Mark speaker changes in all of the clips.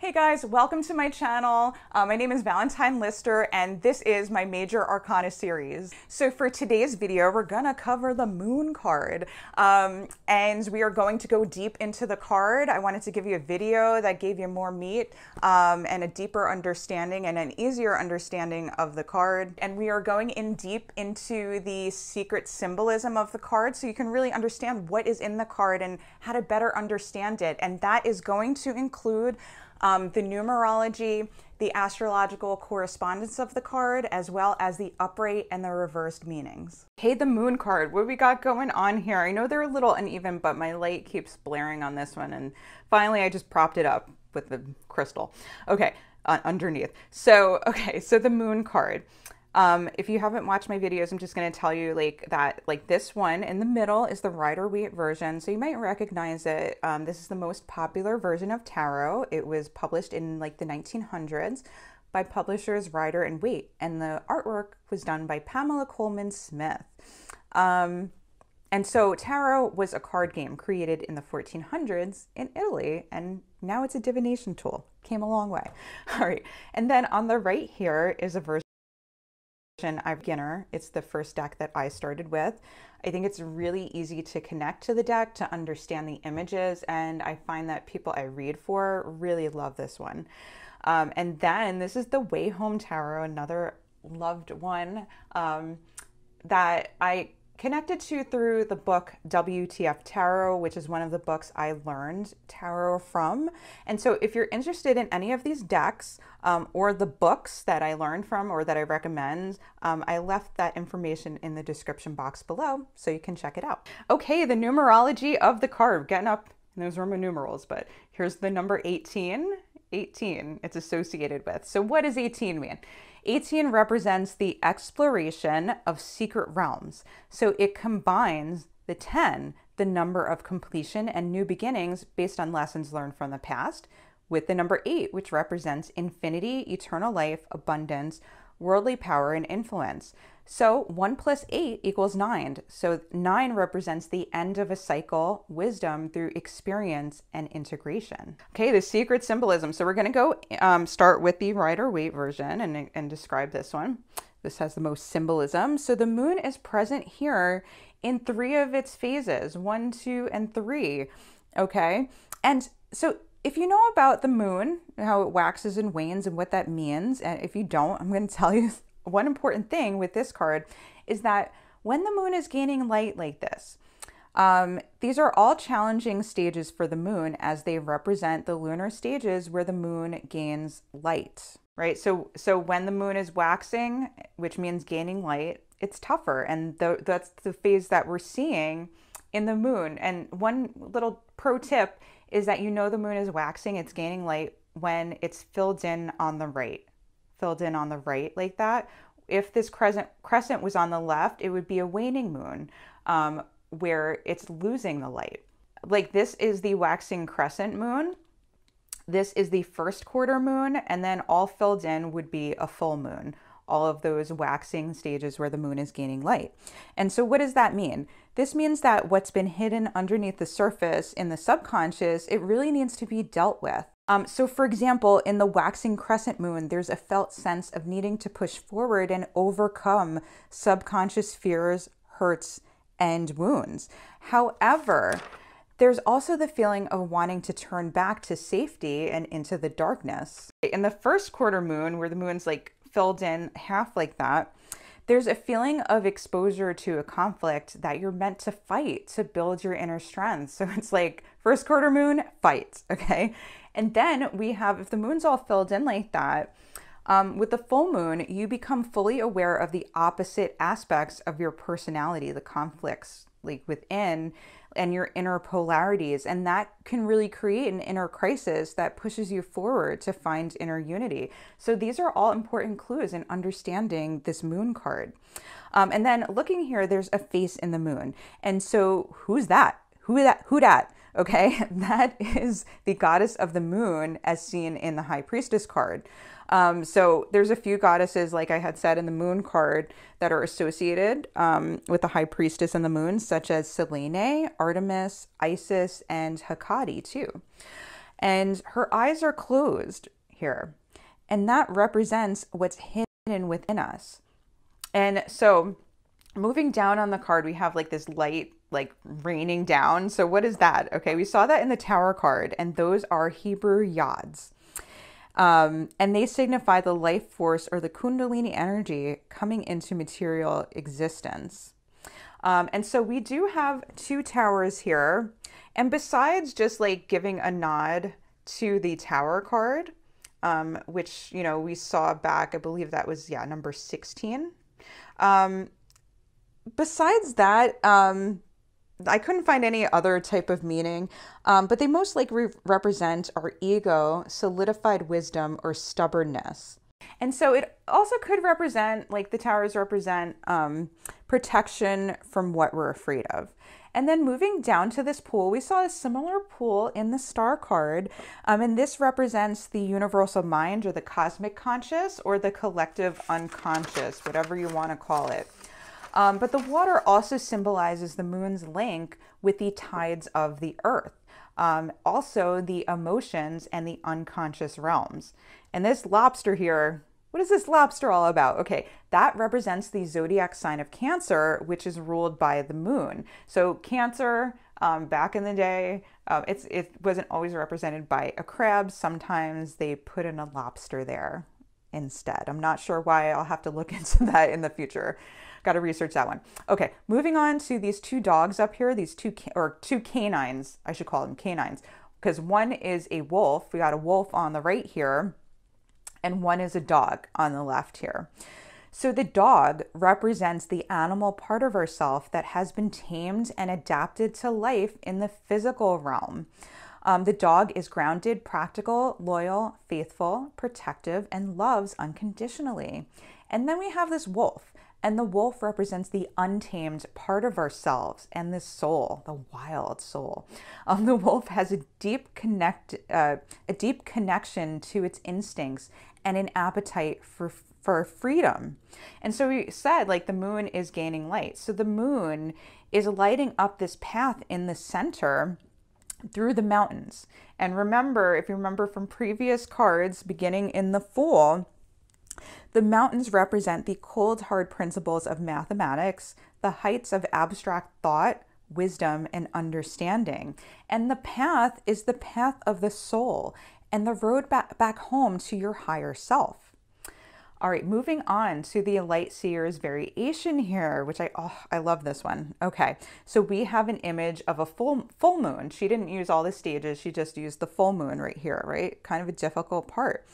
Speaker 1: Hey guys, welcome to my channel. Uh, my name is Valentine Lister and this is my Major Arcana series. So for today's video, we're gonna cover the Moon card. Um, and we are going to go deep into the card. I wanted to give you a video that gave you more meat um, and a deeper understanding and an easier understanding of the card. And we are going in deep into the secret symbolism of the card so you can really understand what is in the card and how to better understand it. And that is going to include um, the numerology, the astrological correspondence of the card, as well as the upright and the reversed meanings. Hey, the moon card, what we got going on here? I know they're a little uneven, but my light keeps blaring on this one. And finally, I just propped it up with the crystal. Okay, uh, underneath. So, okay, so the moon card. Um, if you haven't watched my videos, I'm just going to tell you like that, like this one in the middle is the Rider Waite version. So you might recognize it. Um, this is the most popular version of tarot. It was published in like the 1900s by publishers Rider and Waite. And the artwork was done by Pamela Colman Smith. Um, and so tarot was a card game created in the 1400s in Italy, and now it's a divination tool. Came a long way. All right. And then on the right here is a version I beginner. It's the first deck that I started with. I think it's really easy to connect to the deck to understand the images, and I find that people I read for really love this one. Um, and then this is the Way Home Tarot, another loved one um, that I connected to through the book WTF Tarot, which is one of the books I learned tarot from. And so, if you're interested in any of these decks um, or the books that I learned from or that I recommend, um, I left that information in the description box below so you can check it out. Okay, the numerology of the card, getting up in those Roman numerals, but here's the number 18. 18 it's associated with. So, what does 18 mean? 18 represents the exploration of secret realms. So it combines the 10, the number of completion and new beginnings based on lessons learned from the past, with the number 8, which represents infinity, eternal life, abundance, worldly power, and influence. So 1 plus 8 equals 9. So 9 represents the end of a cycle, wisdom through experience and integration. Okay, the secret symbolism. So we're going to go um, start with the Rider Waite version and, and describe this one. This has the most symbolism. So the moon is present here in three of its phases one, two, and three. Okay, and so if you know about the moon, how it waxes and wanes and what that means, and if you don't, I'm going to tell you one important thing with this card is that when the moon is gaining light like this, um, these are all challenging stages for the moon as they represent the lunar stages where the moon gains light, right? So, so when the moon is waxing, which means gaining light, it's tougher, and the, that's the phase that we're seeing in the moon. And one little pro tip is that you know the moon is waxing, it's gaining light when it's filled in on the right filled in on the right like that. If this crescent crescent was on the left, it would be a waning moon um, where it's losing the light. Like this is the waxing crescent moon. This is the first quarter moon, and then all filled in would be a full moon all of those waxing stages where the moon is gaining light. And so, what does that mean? This means that what's been hidden underneath the surface in the subconscious, it really needs to be dealt with. Um, so, for example, in the waxing crescent moon, there's a felt sense of needing to push forward and overcome subconscious fears, hurts, and wounds. However, there's also the feeling of wanting to turn back to safety and into the darkness. In the first quarter moon, where the moon's like filled in half like that, there's a feeling of exposure to a conflict that you're meant to fight to build your inner strength. So it's like first quarter moon, fight, okay? And then we have, if the moon's all filled in like that, um, with the full moon, you become fully aware of the opposite aspects of your personality, the conflicts like within and your inner polarities. And that can really create an inner crisis that pushes you forward to find inner unity. So these are all important clues in understanding this moon card. Um, and then looking here, there's a face in the moon. And so who's that? Who that? Who that? Okay, that is the goddess of the moon as seen in the high priestess card. Um, so there's a few goddesses, like I had said in the moon card, that are associated um, with the high priestess and the moon, such as Selene, Artemis, Isis, and Hecate too. and her eyes are closed here. And that represents what's hidden within us. And so moving down on the card, we have like this light like raining down. So what is that? Okay, we saw that in the tower card, and those are Hebrew yods. Um, and they signify the life force or the kundalini energy coming into material existence. Um, and so we do have two towers here. And besides just like giving a nod to the tower card, um, which, you know, we saw back, I believe that was, yeah, number 16. Um, besides that, um, I couldn't find any other type of meaning, um, but they most likely represent our ego, solidified wisdom, or stubbornness. And so it also could represent, like the towers represent um, protection from what we're afraid of. And then moving down to this pool, we saw a similar pool in the star card. Um, and this represents the universal mind or the cosmic conscious or the collective unconscious, whatever you want to call it. Um, but the water also symbolizes the moon's link with the tides of the earth. Um, also, the emotions and the unconscious realms. And this lobster here, what is this lobster all about? Okay, that represents the zodiac sign of Cancer, which is ruled by the moon. So, Cancer, um, back in the day, it's, it wasn't always represented by a crab. Sometimes they put in a lobster there instead. I'm not sure why. I'll have to look into that in the future. Got to research that one. Okay, moving on to these two dogs up here, these two, or two canines, I should call them canines, because one is a wolf. We got a wolf on the right here, and one is a dog on the left here. So the dog represents the animal part of ourself that has been tamed and adapted to life in the physical realm. Um, the dog is grounded, practical, loyal, faithful, protective, and loves unconditionally. And then we have this wolf. And the wolf represents the untamed part of ourselves and the soul, the wild soul. Um, the wolf has a deep connect, uh, a deep connection to its instincts and an appetite for for freedom. And so we said like the moon is gaining light. So the moon is lighting up this path in the center through the mountains. And remember, if you remember from previous cards beginning in the Fool, the mountains represent the cold, hard principles of mathematics, the heights of abstract thought, wisdom, and understanding. And the path is the path of the soul and the road back, back home to your higher self. All right, moving on to the Light Seer's variation here, which I oh, I love this one. Okay, so we have an image of a full full moon. She didn't use all the stages; she just used the full moon right here, right? Kind of a difficult part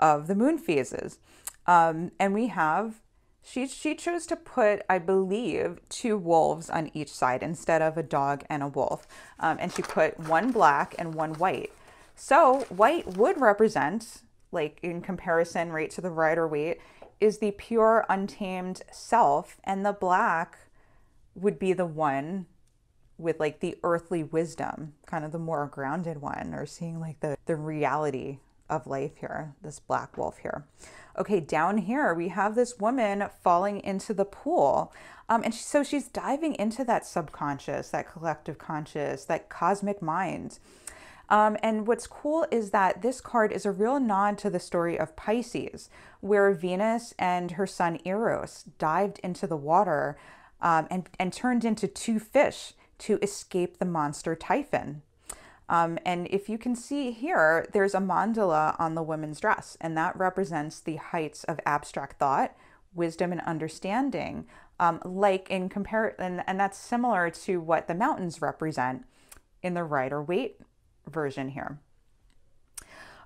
Speaker 1: of the moon phases. Um, and we have, she, she chose to put, I believe, two wolves on each side instead of a dog and a wolf. Um, and she put one black and one white. So white would represent, like in comparison, right, to the Rider Waite, is the pure, untamed self. And the black would be the one with like the earthly wisdom, kind of the more grounded one, or seeing like the, the reality of life here, this black wolf here. Okay, down here we have this woman falling into the pool. Um, and she, so she's diving into that subconscious, that collective conscious, that cosmic mind. Um, and what's cool is that this card is a real nod to the story of Pisces, where Venus and her son Eros dived into the water um, and, and turned into two fish to escape the monster Typhon. Um, and if you can see here, there's a mandala on the woman's dress, and that represents the heights of abstract thought, wisdom, and understanding. Um, like in compare, and, and that's similar to what the mountains represent in the Rider Waite version here.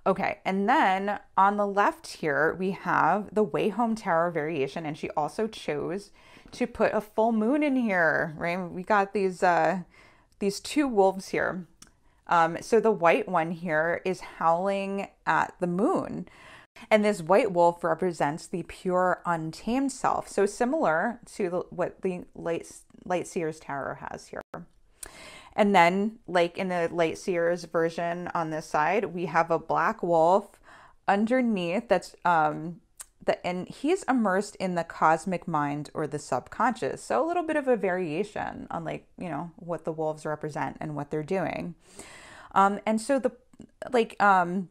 Speaker 1: Okay, and then on the left here, we have the Way Home Tarot variation, and she also chose to put a full moon in here, right? We got these uh, these two wolves here. Um, so the white one here is howling at the moon. And this white wolf represents the pure, untamed self. So similar to the, what the Light, Light Seer's Tarot has here. And then, like in the Light Seer's version on this side, we have a black wolf underneath that's um, the, and he's immersed in the cosmic mind or the subconscious. So a little bit of a variation on like, you know, what the wolves represent and what they're doing. Um, and so the like um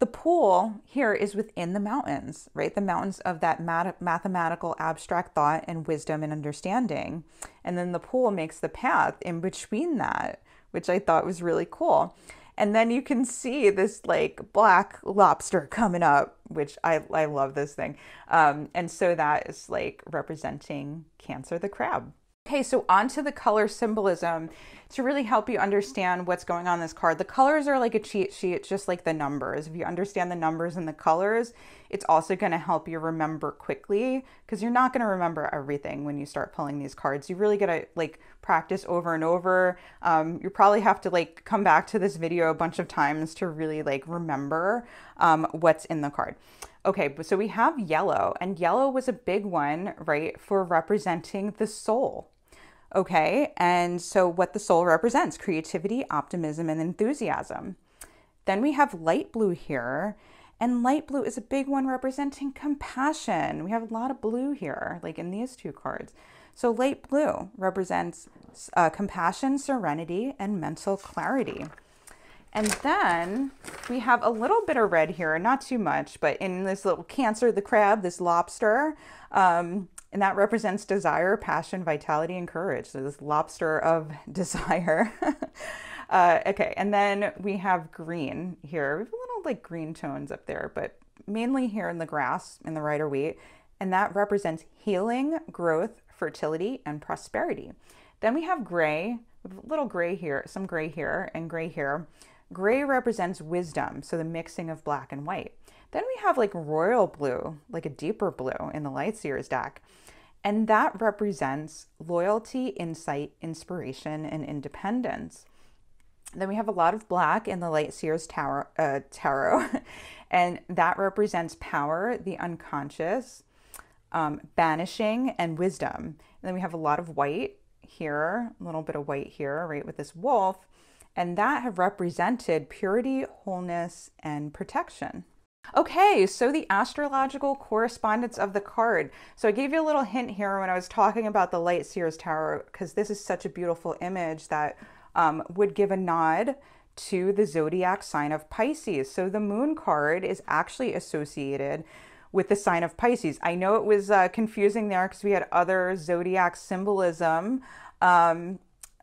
Speaker 1: the pool here is within the mountains, right? The mountains of that mat- mathematical abstract thought and wisdom and understanding. And then the pool makes the path in between that, which I thought was really cool. And then you can see this like black lobster coming up, which I, I love this thing. Um, and so that is like representing Cancer the crab. Okay, so onto the color symbolism to really help you understand what's going on this card. The colors are like a cheat sheet, just like the numbers. If you understand the numbers and the colors, it's also going to help you remember quickly because you're not going to remember everything when you start pulling these cards. You really got to like practice over and over. Um, you probably have to like come back to this video a bunch of times to really like remember um, what's in the card. Okay, so we have yellow, and yellow was a big one, right, for representing the soul. Okay, and so what the soul represents creativity, optimism, and enthusiasm. Then we have light blue here, and light blue is a big one representing compassion. We have a lot of blue here, like in these two cards. So light blue represents uh, compassion, serenity, and mental clarity. And then we have a little bit of red here, not too much, but in this little Cancer, the crab, this lobster, um, and that represents desire, passion, vitality, and courage. So this lobster of desire. uh, okay, and then we have green here. We have a little like green tones up there, but mainly here in the grass in the Rider Waite. And that represents healing, growth, fertility, and prosperity. Then we have gray, a little gray here, some gray here, and gray here. Gray represents wisdom, so the mixing of black and white. Then we have like royal blue, like a deeper blue in the Light Seers deck. And that represents loyalty, insight, inspiration, and independence. Then we have a lot of black in the Light Seers tarot, uh, tarot and that represents power, the unconscious, um, banishing, and wisdom. And then we have a lot of white here, a little bit of white here, right, with this wolf, and that have represented purity, wholeness, and protection. Okay, so the astrological correspondence of the card. So I gave you a little hint here when I was talking about the Light Seers Tarot, because this is such a beautiful image that um, would give a nod to the zodiac sign of Pisces. So the moon card is actually associated with the sign of Pisces. I know it was uh, confusing there because we had other zodiac symbolism. Um,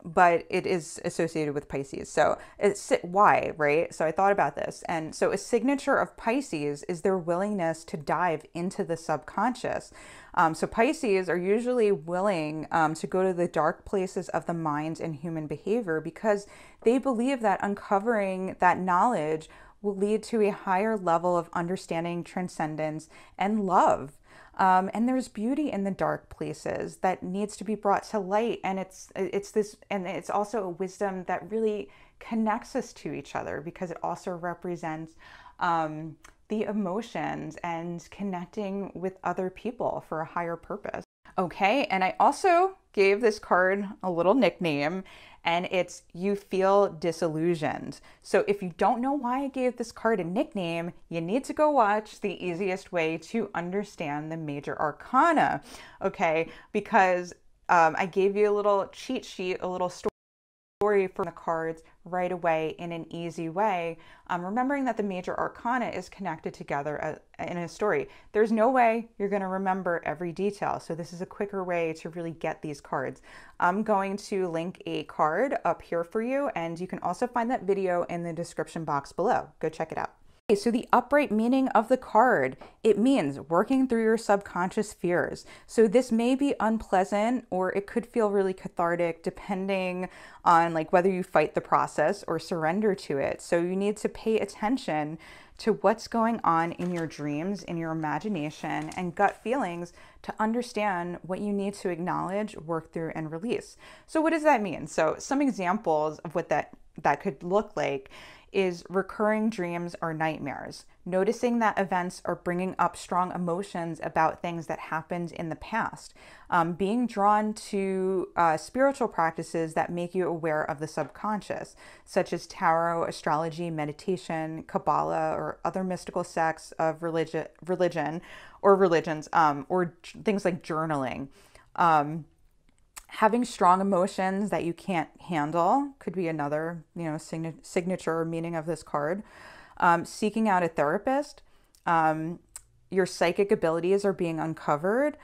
Speaker 1: but it is associated with Pisces. So it's why, right? So I thought about this. And so a signature of Pisces is their willingness to dive into the subconscious. Um, so Pisces are usually willing um, to go to the dark places of the mind and human behavior because they believe that uncovering that knowledge will lead to a higher level of understanding, transcendence, and love. Um, and there's beauty in the dark places that needs to be brought to light. And it's it's this, and it's also a wisdom that really connects us to each other because it also represents um, the emotions and connecting with other people for a higher purpose. Okay, and I also gave this card a little nickname, and it's you feel disillusioned. So if you don't know why I gave this card a nickname, you need to go watch the easiest way to understand the major arcana, okay? Because um, I gave you a little cheat sheet, a little story story from the cards right away in an easy way, um, remembering that the major arcana is connected together uh, in a story. There's no way you're going to remember every detail, so this is a quicker way to really get these cards. I'm going to link a card up here for you, and you can also find that video in the description box below. Go check it out. So the upright meaning of the card, it means working through your subconscious fears. So this may be unpleasant or it could feel really cathartic depending on like whether you fight the process or surrender to it. So you need to pay attention to what's going on in your dreams, in your imagination and gut feelings to understand what you need to acknowledge, work through and release. So what does that mean? So some examples of what that that could look like is recurring dreams or nightmares. Noticing that events are bringing up strong emotions about things that happened in the past. Um, being drawn to uh, spiritual practices that make you aware of the subconscious, such as tarot, astrology, meditation, Kabbalah, or other mystical sects of religion, religion or religions, um, or things like journaling. Um, having strong emotions that you can't handle could be another, you know, sign- signature meaning of this card. Um, seeking out a therapist. Um, your psychic abilities are being uncovered.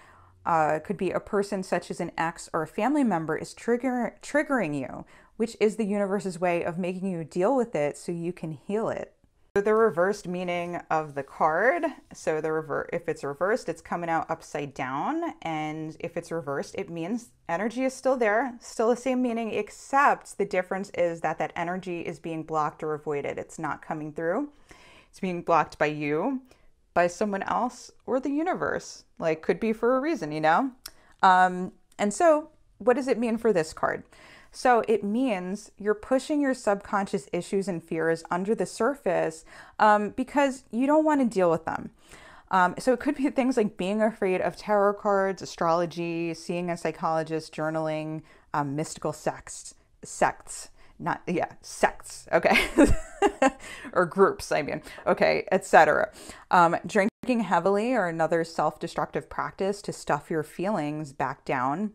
Speaker 1: Uh, could be a person such as an ex or a family member is trigger- triggering you, which is the universe's way of making you deal with it so you can heal it. The reversed meaning of the card. So the rever if it's reversed, it's coming out upside down. And if it's reversed, it means energy is still there, still the same meaning, except the difference is that that energy is being blocked or avoided. It's not coming through. It's being blocked by you, by someone else, or the universe. Like could be for a reason, you know? Um, and so what does it mean for this card? So it means you're pushing your subconscious issues and fears under the surface um, because you don't want to deal with them. Um, so it could be things like being afraid of tarot cards, astrology, seeing a psychologist, journaling, um, mystical sects, sects, not yeah, sects, okay, or groups. I mean, okay, etc. Um, drinking heavily or another self-destructive practice to stuff your feelings back down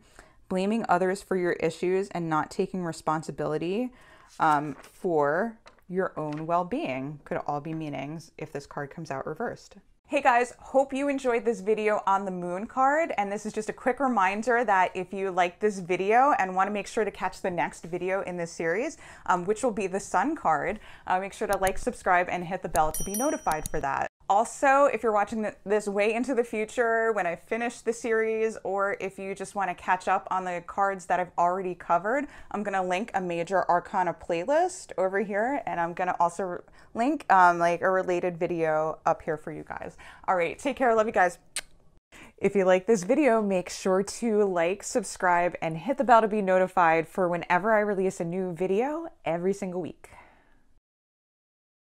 Speaker 1: blaming others for your issues and not taking responsibility um, for your own well being could all be meanings if this card comes out reversed. Hey guys, hope you enjoyed this video on the moon card. And this is just a quick reminder that if you like this video and want to make sure to catch the next video in this series, um, which will be the sun card, uh, make sure to like, subscribe, and hit the bell to be notified for that. Also, if you're watching this way into the future when I finish the series, or if you just want to catch up on the cards that I've already covered, I'm going to link a major arcana playlist over here, and I'm going to also link um, like a related video up here for you guys. All right, take care. Love you guys. If you like this video, make sure to like, subscribe, and hit the bell to be notified for whenever I release a new video every single week.